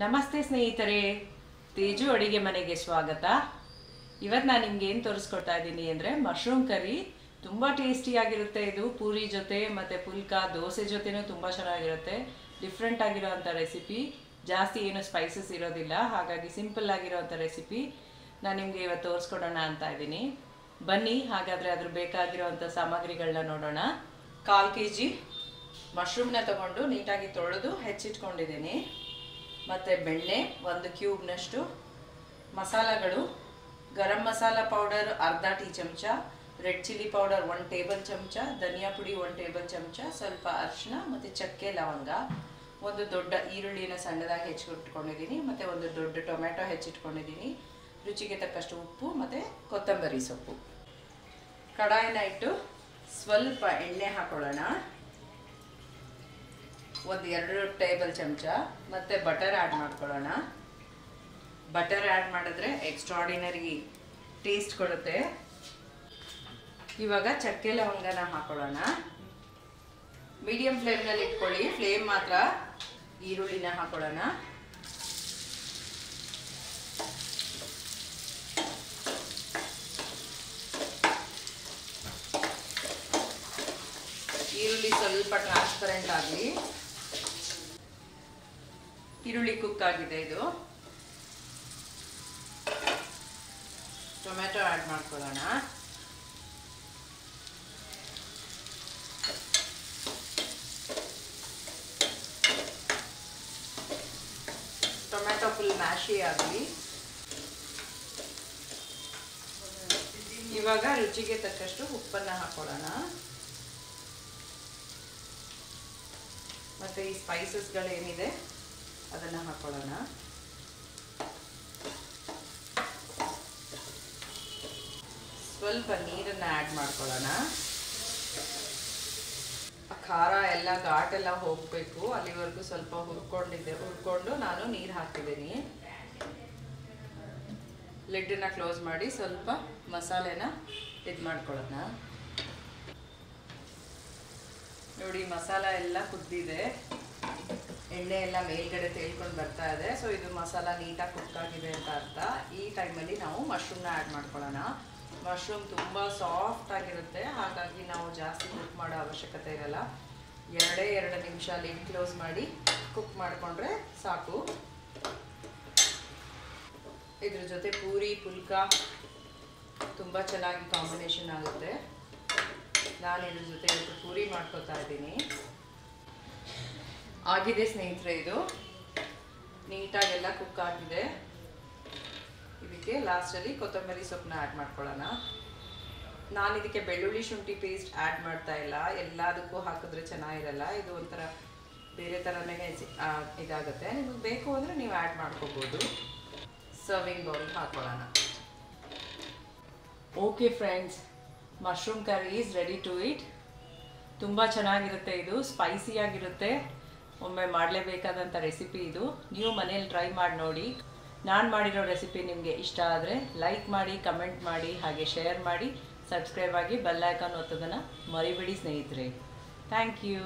ನಮಸ್ತೆ ಸ್ನೇಹಿತರೆ, ತೇಜು ಅಡಿಗೆ ಮನೆಗೆ ಸ್ವಾಗತ. ಇವತ್ತು ನಾನು ನಿಮ್ಗೆ ಏನು ತೋರಿಸ್ಕೊಡ್ತಾ ಇದ್ದೀನಿ ಅಂದರೆ ಮಶ್ರೂಮ್ ಕರಿ ತುಂಬ ಟೇಸ್ಟಿಯಾಗಿರುತ್ತೆ ಇದು ಪೂರಿ ಜೊತೆ ಮತ್ತು ಪುಲ್ಕ ದೋಸೆ ಜೊತೆನೂ ತುಂಬ ಚೆನ್ನಾಗಿರುತ್ತೆ. ಡಿಫ್ರೆಂಟ್ ಆಗಿರೋವಂಥ ರೆಸಿಪಿ ಜಾಸ್ತಿ ಏನು ಸ್ಪೈಸಸ್ ಇರೋದಿಲ್ಲ. ಹಾಗಾಗಿ ಸಿಂಪಲ್ ಆಗಿರೋವಂಥ ರೆಸಿಪಿ ನಾನು ನಿಮಗೆ ಇವತ್ತು ತೋರಿಸ್ಕೊಡೋಣ ಅಂತ ಇದ್ದೀನಿ. ಬನ್ನಿ, ಹಾಗಾದರೆ ಅದ್ರ ಬೇಕಾಗಿರೋವಂಥ ಸಾಮಗ್ರಿಗಳನ್ನ ನೋಡೋಣ. ಕಾಲು ಕೆ ಜಿ ಮಶ್ರೂಮ್ನ ತಗೊಂಡು ನೀಟಾಗಿ ತೊಳೆದು ಹೆಚ್ಚಿಟ್ಕೊಂಡಿದ್ದೀನಿ. ಮತ್ತು ಬೆಣ್ಣೆ, ಒಂದು ಕ್ಯೂಬ್ನಷ್ಟು ಮಸಾಲಗಳು, ಗರಂ ಮಸಾಲ ಪೌಡರ್ ಅರ್ಧ ಟೀ ಚಮಚ red chilli powder one table ಚಮಚ, ಧನಿಯಾ ಪುಡಿ ಒನ್ ಟೇಬಲ್ ಚಮಚ, ಸ್ವಲ್ಪ ಅರಿಶಿನ ಮತ್ತು ಚಕ್ಕೆ ಲವಂಗ. ಒಂದು ದೊಡ್ಡ ಈರುಳ್ಳಿನ ಸಣ್ಣದಾಗಿ ಹೆಚ್ಚಿಟ್ಕೊಂಡಿದ್ದೀನಿ ಮತ್ತು ಒಂದು ದೊಡ್ಡ ಟೊಮೆಟೊ ಹೆಚ್ಚಿಟ್ಕೊಂಡಿದ್ದೀನಿ. ರುಚಿಗೆ ತಕ್ಕಷ್ಟು ಉಪ್ಪು ಮತ್ತು ಕೊತ್ತಂಬರಿ ಸೊಪ್ಪು. ಕಡಾಯಿನ ಇಟ್ಟು ಸ್ವಲ್ಪ ಎಣ್ಣೆ ಹಾಕೊಳ್ಳೋಣ. ಒಂದು ಎರಡು ಟೇಬಲ್ ಚಮಚ, ಮತ್ತು ಬಟರ್ ಆ್ಯಡ್ ಮಾಡ್ಕೊಳ್ಳೋಣ. ಬಟರ್ ಆ್ಯಡ್ ಮಾಡಿದ್ರೆ ಎಕ್ಸ್ಟ್ರಾಡಿನರಿ ಟೇಸ್ಟ್ ಕೊಡುತ್ತೆ. ಇವಾಗ ಚಕ್ಕೆ ಲವಂಗನ ಹಾಕೊಳ್ಳೋಣ. ಮೀಡಿಯಂ ಫ್ಲೇಮ್ನಲ್ಲಿ ಇಟ್ಕೊಳ್ಳಿ. ಫ್ಲೇಮ್ ಮಾತ್ರ ಈರುಳ್ಳಿನ ಹಾಕೊಳ್ಳೋಣ. ಈರುಳ್ಳಿ ಸ್ವಲ್ಪ ಟ್ರಾನ್ಸ್ಪರೆಂಟ್ ಆಗಲಿ. ಈರುಳ್ಳಿ ಕುಕ್ ಆಗಿದೆ ಇದು. ಟೊಮೆಟೊ ಆ್ಯಡ್ ಮಾಡ್ಕೊಳ್ಳೋಣ. ಟೊಮೆಟೊ ಫುಲ್ ಮ್ಯಾಶಿ ಆಗಲಿ. ಇವಾಗ ರುಚಿಗೆ ತಕ್ಕಷ್ಟು ಉಪ್ಪನ್ನು ಹಾಕೊಳ್ಳೋಣ. ಮತ್ತು ಈ ಸ್ಪೈಸಸ್ಗಳೇನಿದೆ ಅದನ್ನು ಹಾಕೊಳ್ಳೋಣ. ಸ್ವಲ್ಪ ನೀರನ್ನು ಆ್ಯಡ್ ಮಾಡ್ಕೊಳ್ಳೋಣ. ಖಾರ ಎಲ್ಲ ಘಾಟೆಲ್ಲ ಹೋಗಬೇಕು. ಅಲ್ಲಿವರೆಗೂ ಸ್ವಲ್ಪ ಹುರ್ಕೊಂಡಿದ್ದೆ. ಹುರ್ಕೊಂಡು ನಾನು ನೀರು ಹಾಕಿದ್ದೀನಿ. ಲಿಡ್ಡನ್ನ ಕ್ಲೋಸ್ ಮಾಡಿ ಸ್ವಲ್ಪ ಮಸಾಲೆನ ಇದು ಮಾಡ್ಕೊಳ್ಳೋಣ. ನೋಡಿ ಮಸಾಲ ಎಲ್ಲ ಕುದ್ದಿದೆ. ಎಣ್ಣೆ ಎಲ್ಲ ಮೇಲ್ಗಡೆ ತೇಳ್ಕೊಂಡು ಬರ್ತಾ ಇದೆ. ಸೊ ಇದು ಮಸಾಲ ನೀಟಾಗಿ ಕುಕ್ ಆಗಿದೆ ಅಂತ ಅರ್ಥ. ಈ ಟೈಮಲ್ಲಿ ನಾವು ಮಶ್ರೂಮ್ನ ಆ್ಯಡ್ ಮಾಡ್ಕೊಳ್ಳೋಣ. ಮಶ್ರೂಮ್ ತುಂಬ ಸಾಫ್ಟ್ ಆಗಿರುತ್ತೆ. ಹಾಗಾಗಿ ನಾವು ಜಾಸ್ತಿ ಕುಕ್ ಮಾಡೋ ಅವಶ್ಯಕತೆ ಇರಲ್ಲ. ಎರಡೇ ಎರಡು ನಿಮಿಷ ಲಿಡ್ ಕ್ಲೋಸ್ ಮಾಡಿ ಕುಕ್ ಮಾಡಿಕೊಂಡ್ರೆ ಸಾಕು. ಇದ್ರ ಜೊತೆ ಪೂರಿ, ಪುಲ್ಕ ತುಂಬ ಚೆನ್ನಾಗಿ ಕಾಂಬಿನೇಷನ್ ಆಗುತ್ತೆ. ನಾನು ಇದ್ರ ಜೊತೆ ಪೂರಿ ಮಾಡ್ಕೋತಾ ಇದ್ದೀನಿ. ಆಗಿದೆ ಸ್ನೇಹಿತರೆ ಇದು. ನೀಟಾಗೆಲ್ಲ ಕುಕ್ ಆಗಿದೆ. ಇದಕ್ಕೆ ಲಾಸ್ಟಲ್ಲಿ ಕೊತ್ತಂಬರಿ ಸೊಪ್ಪನ್ನ ಆ್ಯಡ್ ಮಾಡ್ಕೊಳ್ಳೋಣ. ನಾನು ಇದಕ್ಕೆ ಬೆಳ್ಳುಳ್ಳಿ ಶುಂಠಿ ಪೇಸ್ಟ್ ಆ್ಯಡ್ ಮಾಡ್ತಾ ಇಲ್ಲ. ಎಲ್ಲದಕ್ಕೂ ಹಾಕಿದ್ರೆ ಚೆನ್ನಾಗಿರಲ್ಲ. ಇದು ಒಂಥರ ಬೇರೆ ಥರನೇ ಇದಾಗುತ್ತೆ. ನಿಮಗೆ ಬೇಕು ಅಂದರೆ ನೀವು ಆ್ಯಡ್ ಮಾಡ್ಕೋಬೋದು. ಸರ್ವಿಂಗ್ ಬೌಲ್ ಹಾಕೊಳ್ಳೋಣ. Okay friends mushroom curry is ready to eat ತುಂಬ ಚೆನ್ನಾಗಿರುತ್ತೆ ಇದು. ಸ್ಪೈಸಿಯಾಗಿರುತ್ತೆ ಒಮ್ಮೆ ಮಾಡಲೇಬೇಕಾದಂಥ ರೆಸಿಪಿ ಇದು. ನೀವು ಮನೇಲಿ ಟ್ರೈ ಮಾಡಿ ನೋಡಿ. ನಾನು ಮಾಡಿರೋ ರೆಸಿಪಿ ನಿಮಗೆ ಇಷ್ಟ ಆದರೆ ಲೈಕ್ ಮಾಡಿ ಕಮೆಂಟ್ ಮಾಡಿ, ಹಾಗೆ ಶೇರ್ ಮಾಡಿ ಸಬ್ಸ್ಕ್ರೈಬ್ ಆಗಿ ಬೆಲ್ ಐಕಾನ್ ಒತ್ತೋದನ್ನು ಮರಿಬೇಡಿ ಸ್ನೇಹಿತರೆ. Thank you